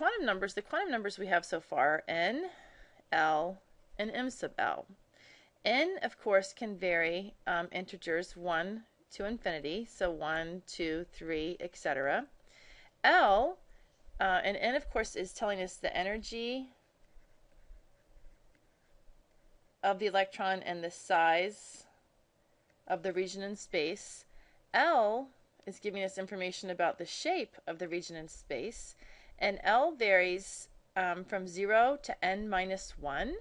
quantum numbers, the quantum numbers we have so far, n, l, and m sub l. n, of course, can vary um, integers 1 to infinity, so 1, 2, 3, etc. L, uh, and n, of course, is telling us the energy of the electron and the size of the region in space. L is giving us information about the shape of the region in space. And L varies um, from 0 to n minus 1.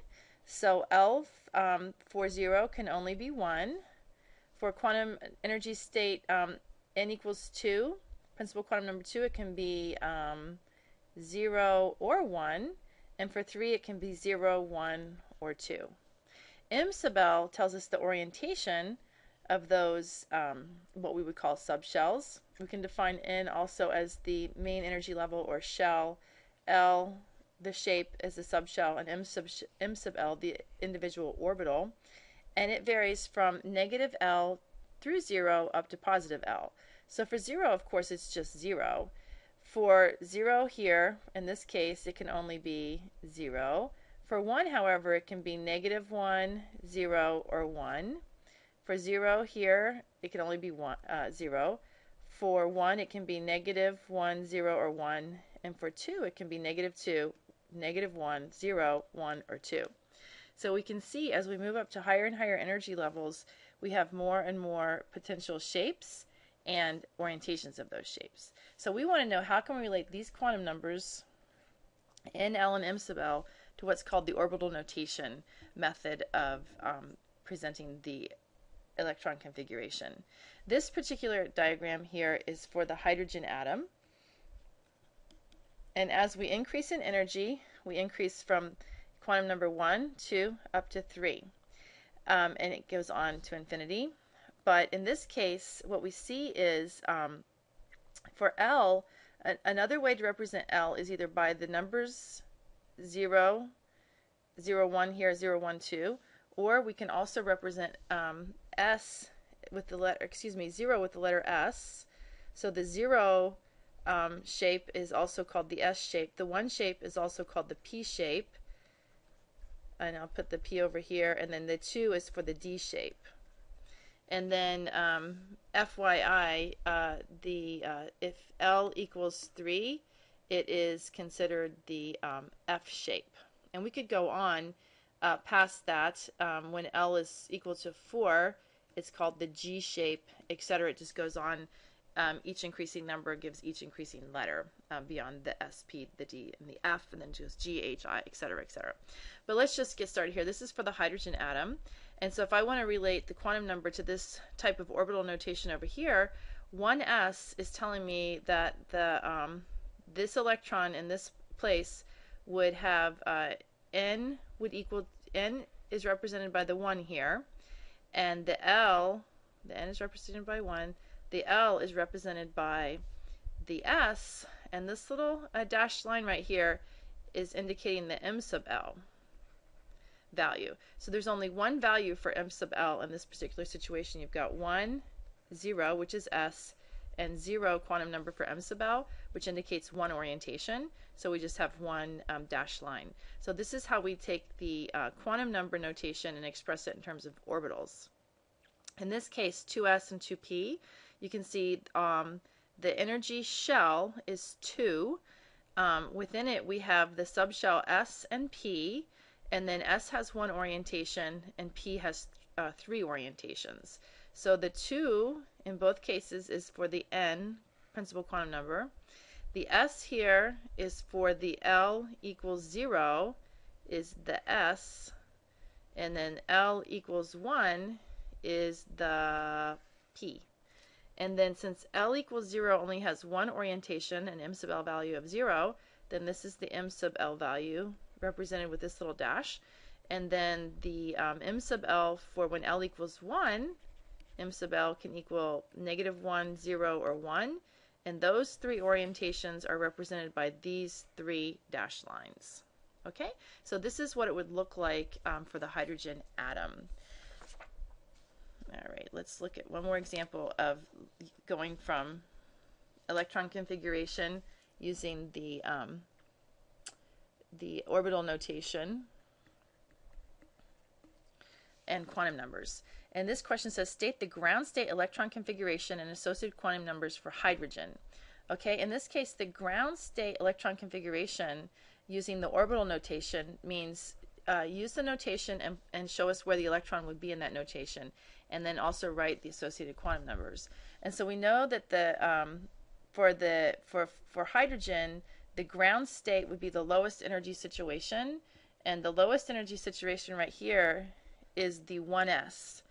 So L um, for 0 can only be 1. For quantum energy state um, n equals 2, principal quantum number 2, it can be um, 0 or 1. And for 3, it can be 0, 1, or 2. M sub L tells us the orientation of those, um, what we would call subshells. We can define N also as the main energy level or shell, L the shape as a subshell, and M sub, M sub L the individual orbital. And it varies from negative L through 0 up to positive L. So for 0, of course, it's just 0. For 0 here, in this case, it can only be 0. For 1, however, it can be negative one, zero, or 1. For 0 here, it can only be one, uh, 0. For 1, it can be negative 1, 0, or 1. And for 2, it can be negative 2, negative 1, 0, 1, or 2. So we can see as we move up to higher and higher energy levels, we have more and more potential shapes and orientations of those shapes. So we want to know how can we relate these quantum numbers, N, L, and M sub L, to what's called the orbital notation method of um, presenting the electron configuration. This particular diagram here is for the hydrogen atom. And as we increase in energy, we increase from quantum number 1, 2, up to 3. Um, and it goes on to infinity. But in this case, what we see is um, for L, another way to represent L is either by the numbers 0, 0, 1 here, 0, 1, 2, or we can also represent um, S with the letter, excuse me, 0 with the letter S. So the 0 um, shape is also called the S shape. The 1 shape is also called the P shape. And I'll put the P over here. And then the 2 is for the D shape. And then um, FYI, uh, the uh, if L equals 3, it is considered the um, F shape. And we could go on uh, past that. Um, when L is equal to 4, it's called the G shape, etc. It just goes on. Um, each increasing number gives each increasing letter um, beyond the SP, the D, and the F, and then just G, H, I, etc., etc. But let's just get started here. This is for the hydrogen atom. And so if I want to relate the quantum number to this type of orbital notation over here, 1s is telling me that the um, this electron in this place would have uh, n would equal n is represented by the 1 here and the L the n is represented by 1 the L is represented by the S and this little uh, dashed line right here is indicating the M sub L value. So there's only one value for M sub L in this particular situation. You've got 1, 0, which is S, and 0 quantum number for M sub L, which indicates one orientation. So we just have one um, dashed line. So this is how we take the uh, quantum number notation and express it in terms of orbitals. In this case, 2s and 2p, you can see um, the energy shell is 2. Um, within it, we have the subshell S and P, and then S has one orientation and P has uh, three orientations. So the 2 in both cases is for the N principal quantum number. The S here is for the L equals 0 is the S and then L equals 1 is the P. And then since L equals 0 only has one orientation, an M sub L value of 0, then this is the M sub L value represented with this little dash. And then the um, m sub l for when l equals 1, m sub l can equal negative 1, 0, or 1. And those three orientations are represented by these three dashed lines. Okay, so this is what it would look like um, for the hydrogen atom. All right, let's look at one more example of going from electron configuration using the um, the orbital notation and quantum numbers. And this question says state the ground state electron configuration and associated quantum numbers for hydrogen. Okay, in this case, the ground state electron configuration using the orbital notation means uh, use the notation and, and show us where the electron would be in that notation, and then also write the associated quantum numbers. And so we know that the um, for the for for hydrogen, the ground state would be the lowest energy situation, and the lowest energy situation right here is the 1s.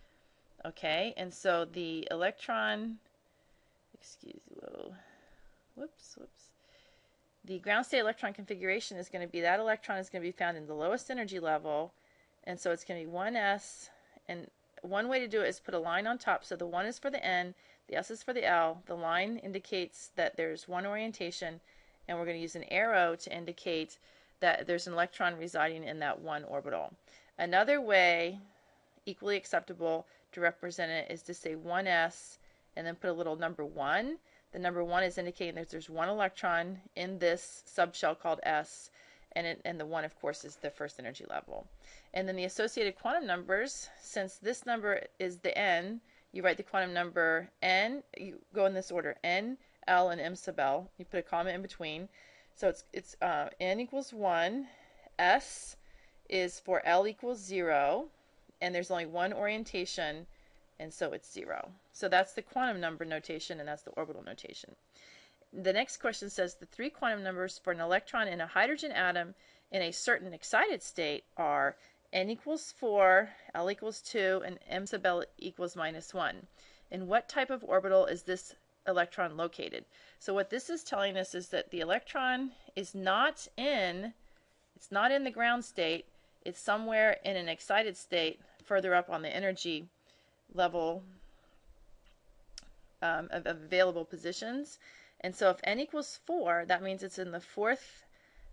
Okay, and so the electron, excuse me, whoops, whoops. The ground state electron configuration is going to be that electron is going to be found in the lowest energy level, and so it's going to be 1s, and one way to do it is put a line on top. So the 1 is for the N, the S is for the L. The line indicates that there's one orientation, and we're going to use an arrow to indicate that there's an electron residing in that one orbital. Another way, equally acceptable, to represent it is to say 1s and then put a little number 1 the number one is indicating that there's one electron in this subshell called S, and, it, and the one, of course, is the first energy level. And then the associated quantum numbers, since this number is the N, you write the quantum number N, you go in this order, N, L, and M sub L. You put a comma in between. So it's, it's uh, N equals 1, S is for L equals 0, and there's only one orientation, and so it's 0. So that's the quantum number notation, and that's the orbital notation. The next question says the three quantum numbers for an electron in a hydrogen atom in a certain excited state are n equals 4, l equals 2, and m sub l equals minus 1. In what type of orbital is this electron located? So what this is telling us is that the electron is not in, it's not in the ground state, it's somewhere in an excited state further up on the energy level um, of, available positions. And so if n equals 4, that means it's in the fourth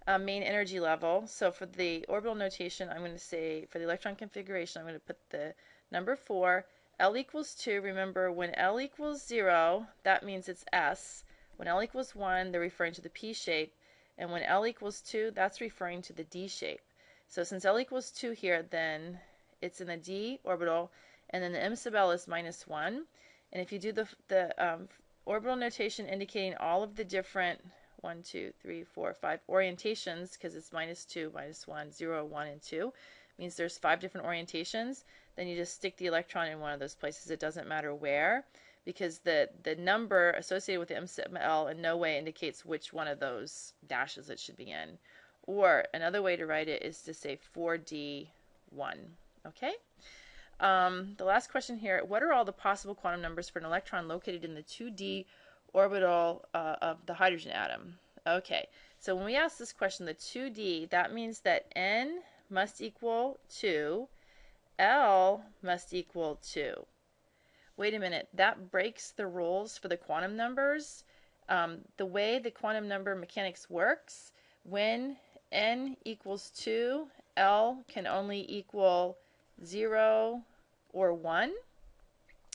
uh, main energy level. So for the orbital notation, I'm going to say, for the electron configuration, I'm going to put the number 4. L equals 2, remember when L equals 0, that means it's S. When L equals 1, they're referring to the P shape. And when L equals 2, that's referring to the D shape. So since L equals 2 here, then it's in the D orbital, and then the M sub L is minus 1. And if you do the, the um, orbital notation indicating all of the different 1, 2, 3, 4, 5 orientations, because it's minus 2, minus 1, 0, 1, and 2, means there's five different orientations, then you just stick the electron in one of those places. It doesn't matter where, because the, the number associated with the M sub L in no way indicates which one of those dashes it should be in. Or another way to write it is to say 4D1. Okay? Um, the last question here, what are all the possible quantum numbers for an electron located in the 2d orbital uh, of the hydrogen atom? Okay, so when we ask this question, the 2d, that means that n must equal 2, L must equal 2. Wait a minute, that breaks the rules for the quantum numbers. Um, the way the quantum number mechanics works, when n equals 2, L can only equal 0 or 1.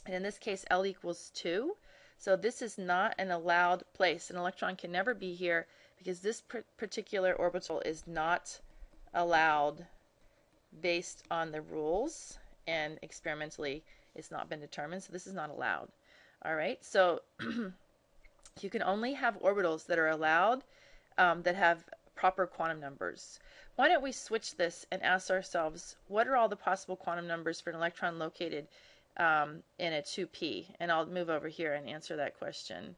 And in this case, L equals 2. So this is not an allowed place. An electron can never be here because this particular orbital is not allowed based on the rules and experimentally it's not been determined. So this is not allowed. All right, so you can only have orbitals that are allowed um, that have proper quantum numbers. Why don't we switch this and ask ourselves, what are all the possible quantum numbers for an electron located um, in a 2p? And I'll move over here and answer that question.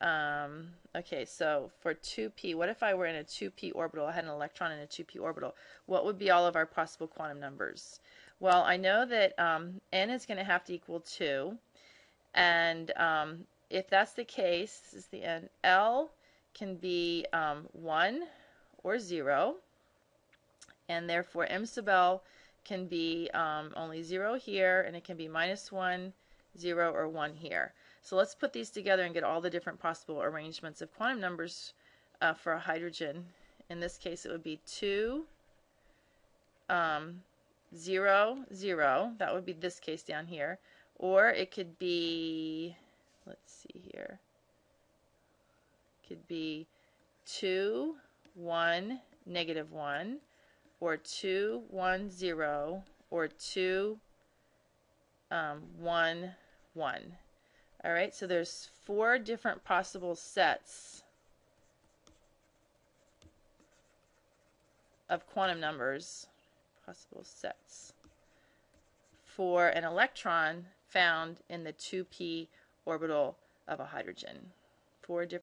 Um, okay, so for 2p, what if I were in a 2p orbital, I had an electron in a 2p orbital, what would be all of our possible quantum numbers? Well, I know that um, n is going to have to equal 2, and um, if that's the case, this is the n, L can be um, 1 or 0, and therefore m sub l can be um, only 0 here, and it can be minus 1, 0, or 1 here. So let's put these together and get all the different possible arrangements of quantum numbers uh, for a hydrogen. In this case, it would be 2, um, 0, 0. That would be this case down here. Or it could be, let's see here, could be 2, 1, negative 1, or 2, 1, 0, or 2, um, 1, 1. All right, so there's four different possible sets of quantum numbers, possible sets, for an electron found in the 2p orbital of a hydrogen. Four different